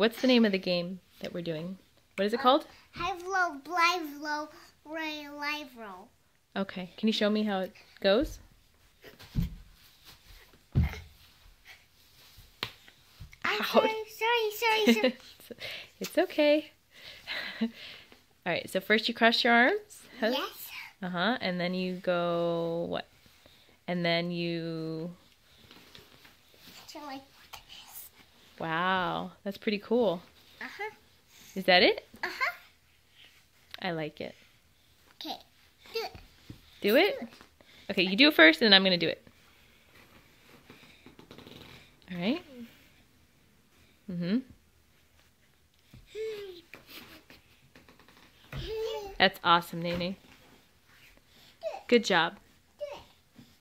What's the name of the game that we're doing? What is it called? High low, live low, ray, live roll. Okay. Can you show me how it goes? I'm sorry, sorry, sorry, sorry. it's okay. All right. So first you cross your arms. yes. Uh huh. And then you go what? And then you. You're like, Wow, that's pretty cool. uh huh, Is that it? uh huh. I like it. Okay, do it. Do it? Okay, you do it first, and then I'm going to do it. All right. Mm-hmm. That's awesome, Nene. Good job.